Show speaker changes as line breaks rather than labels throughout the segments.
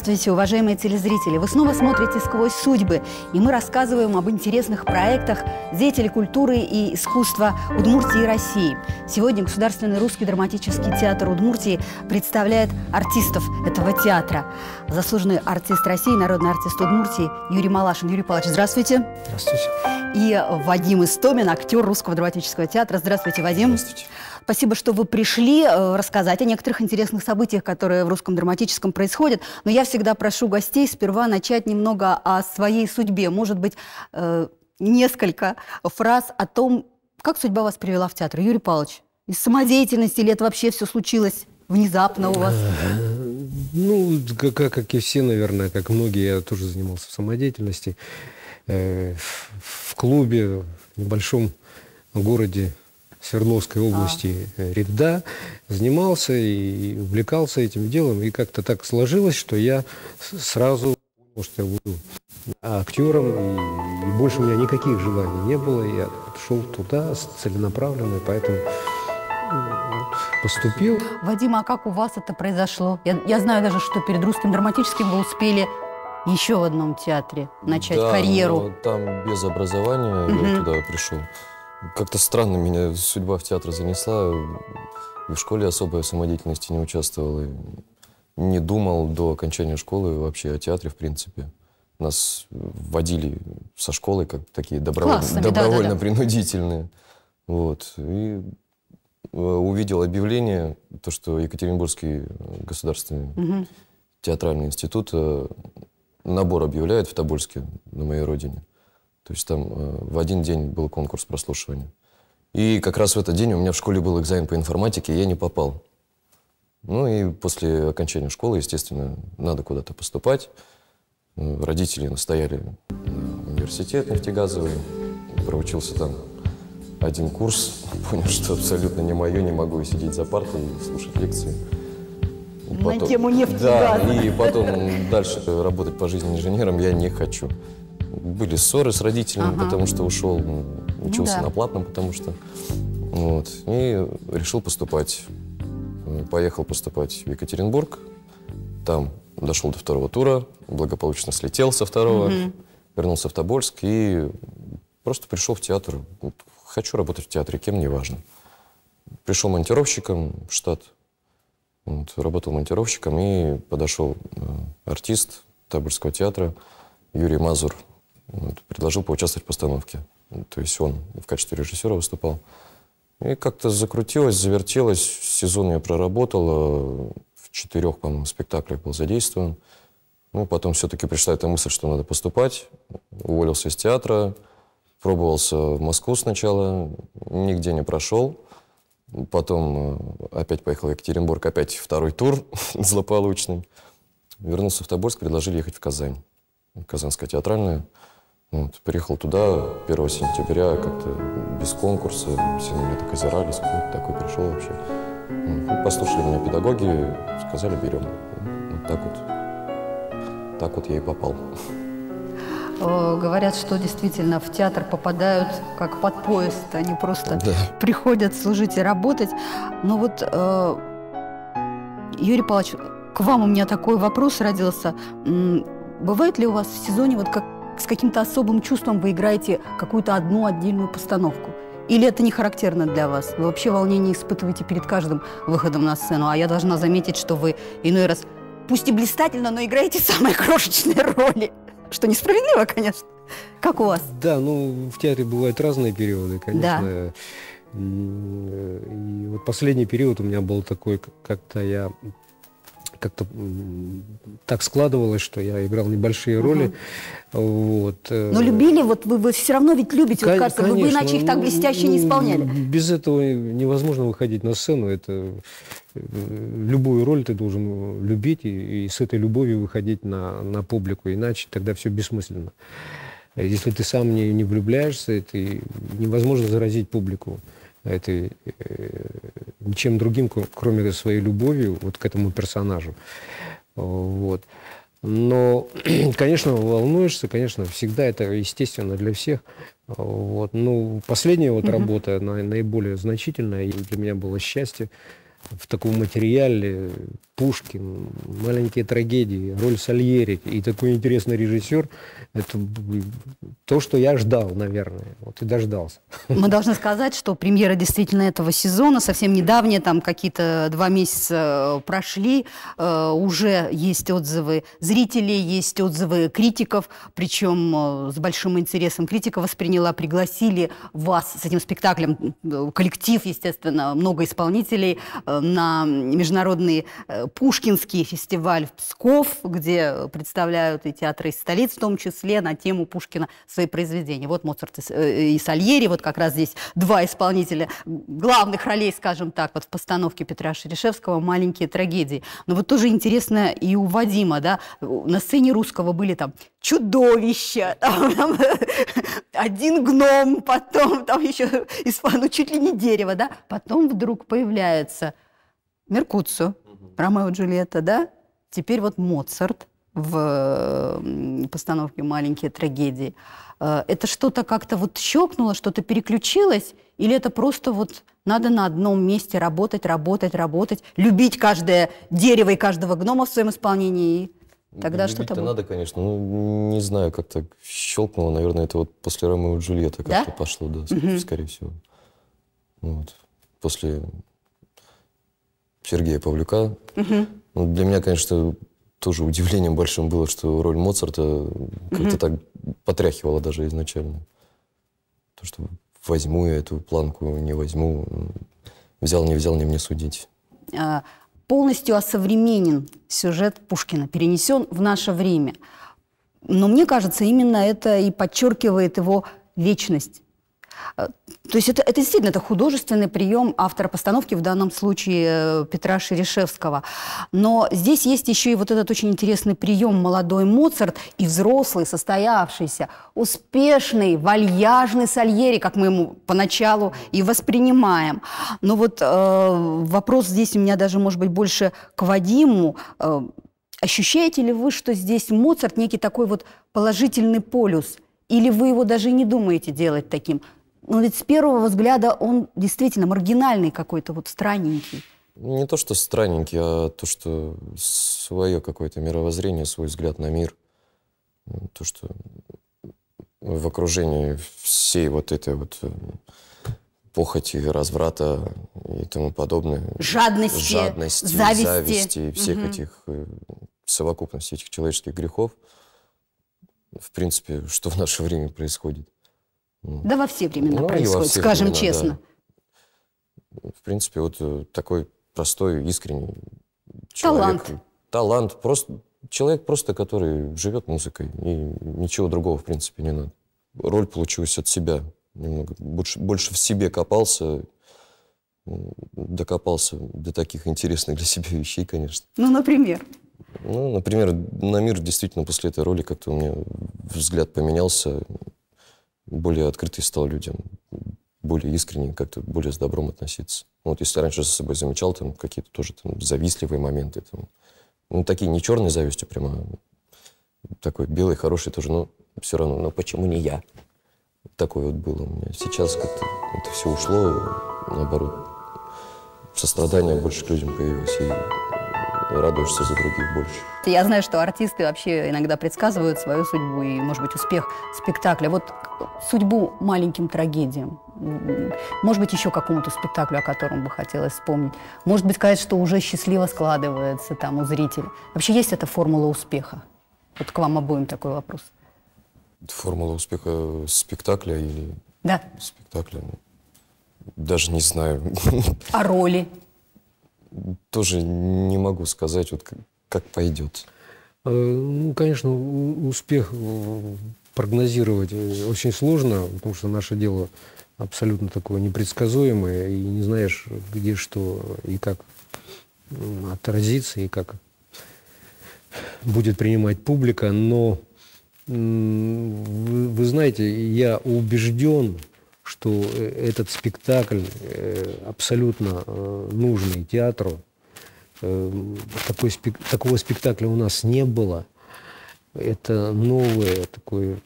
Здравствуйте, уважаемые телезрители! Вы снова смотрите «Сквозь судьбы», и мы рассказываем об интересных проектах деятелей культуры и искусства Удмуртии и России. Сегодня Государственный русский драматический театр Удмуртии представляет артистов этого театра. Заслуженный артист России, народный артист Удмуртии Юрий Малашин. Юрий Павлович, здравствуйте.
Здравствуйте.
И Вадим Истомин, актер Русского драматического театра. Здравствуйте, Вадим.
Здравствуйте.
Спасибо, что вы пришли э, рассказать о некоторых интересных событиях, которые в русском драматическом происходят. Но я всегда прошу гостей сперва начать немного о своей судьбе. Может быть, э, несколько фраз о том, как судьба вас привела в театр. Юрий Павлович, из самодеятельности это вообще все случилось внезапно у вас?
Ну, как, как и все, наверное, как многие, я тоже занимался в самодеятельности. Э, в клубе, в небольшом городе Свердловской области а. Ревда, занимался и увлекался этим делом. И как-то так сложилось, что я сразу понял, что я буду актером, и, и больше у меня никаких желаний не было. Я шел туда целенаправленно, поэтому поступил.
Вадим, а как у вас это произошло? Я, я знаю даже, что перед русским драматическим вы успели еще в одном театре начать
да,
карьеру.
там без образования угу. я туда пришел. Как-то странно меня судьба в театр занесла. И в школе особой самодеятельности не участвовал. И не думал до окончания школы вообще о театре, в принципе. Нас вводили со школы как такие добровольно, добровольно-принудительные. Вот. И э, увидел объявление, то, что Екатеринбургский государственный угу. театральный институт э, набор объявляет в Тобольске, на моей родине. То есть там э, в один день был конкурс прослушивания. И как раз в этот день у меня в школе был экзамен по информатике, и я не попал. Ну и после окончания школы, естественно, надо куда-то поступать. Э, родители настояли на университет нефтегазовый. Проучился там один курс. Понял, что абсолютно не мое, не могу сидеть за партой и слушать лекции.
Потом, на тему нефтегаза.
Да, и потом дальше работать по жизни инженером я не хочу были ссоры с родителями, ага. потому что ушел, ну, учился ну, да. на платном, потому что... Вот, и решил поступать. Поехал поступать в Екатеринбург. Там дошел до второго тура, благополучно слетел со второго, угу. вернулся в Тобольск и просто пришел в театр. Хочу работать в театре, кем, не важно. Пришел монтировщиком в штат, вот, работал монтировщиком, и подошел э, артист Тобольского театра Юрий Мазур, предложил поучаствовать в постановке. То есть он в качестве режиссера выступал. И как-то закрутилось, завертелось. Сезон я проработал. В четырех, по-моему, спектаклях был задействован. Ну, потом все-таки пришла эта мысль, что надо поступать. Уволился из театра. Пробовался в Москву сначала. Нигде не прошел. Потом э, опять поехал в Екатеринбург. Опять второй тур злополучный. Вернулся в Тобольск, предложили ехать в Казань. Казанская театральная. Вот, приехал туда 1 сентября, как-то без конкурса, все на меня так озирались, кто такой пришел вообще. Вот, послушали меня педагоги, сказали, берем. Вот так вот, так вот я и попал.
Говорят, что действительно в театр попадают как под поезд, они просто да. приходят служить и работать. Но вот, э, Юрий Павлович, к вам у меня такой вопрос родился. Бывает ли у вас в сезоне, вот как с каким-то особым чувством вы играете какую-то одну отдельную постановку? Или это не характерно для вас? Вы вообще волнение испытываете перед каждым выходом на сцену, а я должна заметить, что вы иной раз, пусть и блистательно, но играете самые крошечные роли. Что несправедливо, конечно. Как у вас?
Да, ну, в театре бывают разные периоды, конечно. Да. И вот последний период у меня был такой, как-то я как-то так складывалось, что я играл небольшие роли. Вот.
Э, Но любили, вот вы, вы все равно ведь любите, Кон- вот кажется, конечно, вы иначе их так ну, блестяще ну, не исполняли.
Без этого невозможно выходить на сцену. Это э, любую роль ты должен любить и, и с этой любовью выходить на, на публику, иначе тогда все бессмысленно. Если ты сам не, не влюбляешься, это невозможно заразить публику этой, э, ничем другим, кроме своей любовью вот к этому персонажу. Вот. Но, конечно, волнуешься, конечно, всегда это естественно для всех. Вот. Ну, последняя вот mm-hmm. работа, она наиболее значительная, и для меня было счастье в таком материале Пушкин, маленькие трагедии, роль Сальери. И такой интересный режиссер, это то, что я ждал, наверное. Вот и дождался.
Мы должны сказать, что премьера действительно этого сезона, совсем недавняя, там какие-то два месяца э, прошли, э, уже есть отзывы зрителей, есть отзывы критиков, причем э, с большим интересом критика восприняла, пригласили вас с этим спектаклем, коллектив, естественно, много исполнителей на международный Пушкинский фестиваль в Псков, где представляют и театры из столиц в том числе на тему Пушкина свои произведения. Вот Моцарт и, э, и Сальери, вот как раз здесь два исполнителя главных ролей, скажем так, вот в постановке Петра Шерешевского «Маленькие трагедии». Но вот тоже интересно и у Вадима, да, на сцене русского были там чудовища, там, один гном, потом там еще, ну, чуть ли не дерево, да, потом вдруг появляется Меркуцу, Ромео и Джульетта, да? Теперь вот Моцарт в постановке «Маленькие трагедии». Э, это что-то как-то вот щелкнуло, что-то переключилось? Или это просто вот надо на одном месте работать, работать, работать, любить каждое дерево и каждого гнома в своем исполнении? И тогда что-то
будет? надо, конечно. Ну, не знаю, как так щелкнуло. Наверное, это вот после «Ромео и Джульетта» как-то да? пошло, да, угу. скорее всего. Вот. После Сергея Павлюка. Угу. Ну, для меня, конечно, тоже удивлением большим было, что роль Моцарта как-то угу. так потряхивала даже изначально. То, что возьму я эту планку, не возьму, взял, не взял, не мне судить.
А, полностью осовременен сюжет Пушкина, перенесен в наше время. Но мне кажется, именно это и подчеркивает его вечность то есть это, это действительно это художественный прием автора постановки, в данном случае э, Петра Шерешевского. Но здесь есть еще и вот этот очень интересный прием молодой Моцарт и взрослый, состоявшийся, успешный, вальяжный Сальери, как мы ему поначалу и воспринимаем. Но вот э, вопрос здесь у меня даже, может быть, больше к Вадиму. Э, ощущаете ли вы, что здесь Моцарт некий такой вот положительный полюс? Или вы его даже не думаете делать таким? Но ведь с первого взгляда он действительно маргинальный какой-то, вот странненький.
Не то, что странненький, а то, что свое какое-то мировоззрение, свой взгляд на мир. То, что в окружении всей вот этой вот э, похоти, разврата и тому подобное.
Жадности,
жадности
зависти.
зависти всех угу. этих э, совокупности этих человеческих грехов. В принципе, что в наше время происходит.
Да во все времена ну, происходит, все скажем времена, честно.
Да. В принципе, вот э, такой простой, искренний
человек. Талант.
Талант. Просто, человек просто, который живет музыкой. И ничего другого, в принципе, не надо. Роль получилась от себя. Немного. Больше, больше в себе копался, докопался до таких интересных для себя вещей, конечно.
Ну, например?
Ну, например, на мир действительно после этой роли как-то у меня взгляд поменялся более открытый стал людям, более искренне, как-то более с добром относиться. Вот если раньше за собой замечал там какие-то тоже там завистливые моменты, там, ну, такие не черные завистью, прямо такой белый, хороший тоже, но все равно, но почему не я? Такое вот было у меня. Сейчас как-то это все ушло, наоборот, сострадание больше к людям появилось, и радуешься за других больше.
Я знаю, что артисты вообще иногда предсказывают свою судьбу и, может быть, успех спектакля. Вот судьбу маленьким трагедиям. Может быть, еще какому-то спектаклю, о котором бы хотелось вспомнить. Может быть, сказать, что уже счастливо складывается там у зрителя. Вообще есть эта формула успеха? Вот к вам обоим такой вопрос.
Формула успеха спектакля или...
Да.
Спектакля. Ну, даже не знаю.
А роли?
Тоже не могу сказать, вот как, пойдет.
Э, ну, конечно, успех прогнозировать очень сложно, потому что наше дело абсолютно такое непредсказуемое, и не знаешь, где что и как отразится, и как будет принимать публика. Но вы знаете, я убежден, что э, этот спектакль э, абсолютно э, нужный театру. Такой, такого спектакля у нас не было. Это новое такое.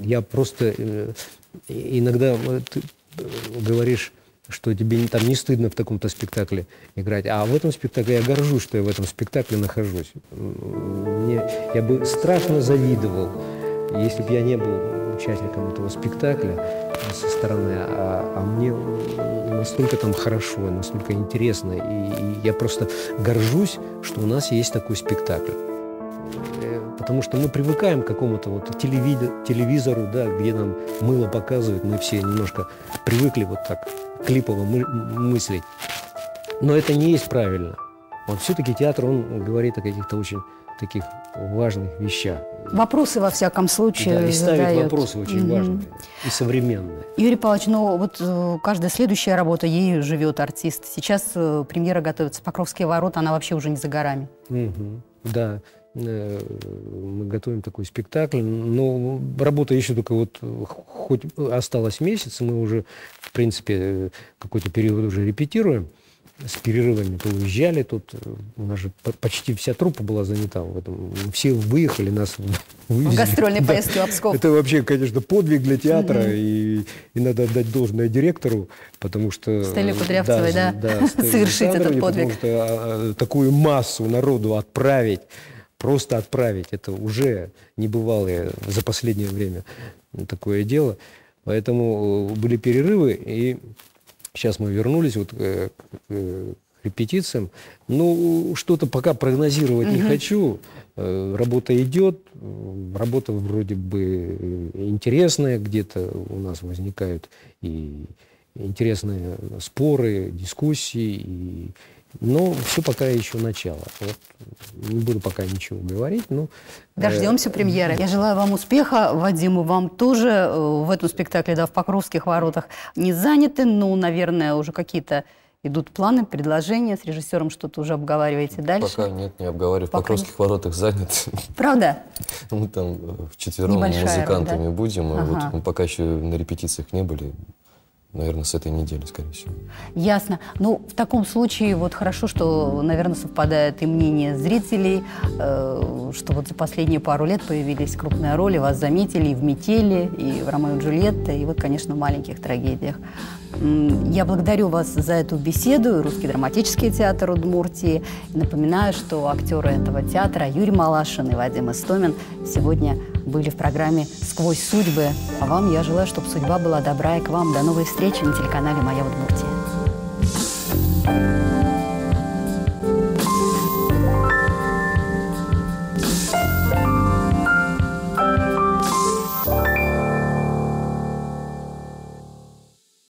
Я просто иногда ты говоришь что тебе там не стыдно в таком-то спектакле играть. А в этом спектакле я горжусь, что я в этом спектакле нахожусь. Мне, я бы страшно завидовал, если бы я не был участником этого спектакля со стороны, а, а мне настолько там хорошо, настолько интересно. И, и я просто горжусь, что у нас есть такой спектакль. Э, потому что мы привыкаем к какому-то вот телевизору, да, где нам мыло показывают, мы все немножко привыкли вот так клипово мы мыслить. Но это не есть правильно. Вот все-таки театр, он говорит о каких-то очень таких важных вещах.
Вопросы, во всяком случае, да,
и ставит задает. вопросы очень угу. важные и современные.
Юрий Павлович, ну вот э, каждая следующая работа, ей живет артист. Сейчас э, премьера готовится «Покровские ворота», она вообще уже не за горами.
Угу. Да, э, мы готовим такой спектакль, но работа еще только вот, хоть осталось месяц, мы уже, в принципе, какой-то период уже репетируем с перерывами то уезжали, тут э, у нас же почти вся труппа была занята в этом. Все выехали, нас
вывезли. В гастрольной поездке в Псков.
Это вообще, конечно, подвиг для театра, и, и надо отдать должное директору, потому что...
Стелле Кудрявцевой, да, да, да совершить этот подвиг. Потому что
а, а, такую массу народу отправить, просто отправить, это уже небывалое за последнее время такое дело. Поэтому э, были перерывы, и Сейчас мы вернулись вот э, к, к репетициям. Ну, что-то пока прогнозировать угу. не хочу. Э, работа идет, работа вроде бы интересная, где-то у нас возникают и интересные споры, дискуссии, и но все пока еще начало. Вот, не буду пока ничего говорить, но...
Дождемся э, премьеры. Я желаю вам успеха, Вадиму, вам тоже э, в этом спектакле, да, в Покровских воротах не заняты, но, наверное, уже какие-то идут планы, предложения, с режиссером что-то уже обговариваете дальше?
Пока нет, не обговариваю. В Покровских воротах занят.
Правда?
Мы там вчетвером музыкантами да? будем, ага. вот мы пока еще на репетициях не были наверное, с этой недели, скорее всего.
Ясно. Ну, в таком случае вот хорошо, что, наверное, совпадает и мнение зрителей, э, что вот за последние пару лет появились крупные роли, вас заметили и в «Метели», и в «Ромео и Джульетта», и вот, конечно, в «Маленьких трагедиях». Я благодарю вас за эту беседу, Русский драматический театр Удмуртии. Напоминаю, что актеры этого театра Юрий Малашин и Вадим Истомин сегодня были в программе «Сквозь судьбы». А вам я желаю, чтобы судьба была добра и к вам. До новой встречи на телеканале «Моя Удмуртия».